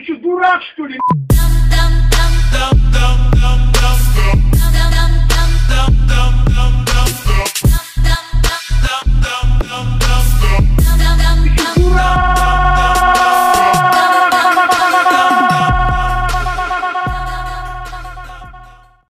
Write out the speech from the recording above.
Ты что, дурак, что ли?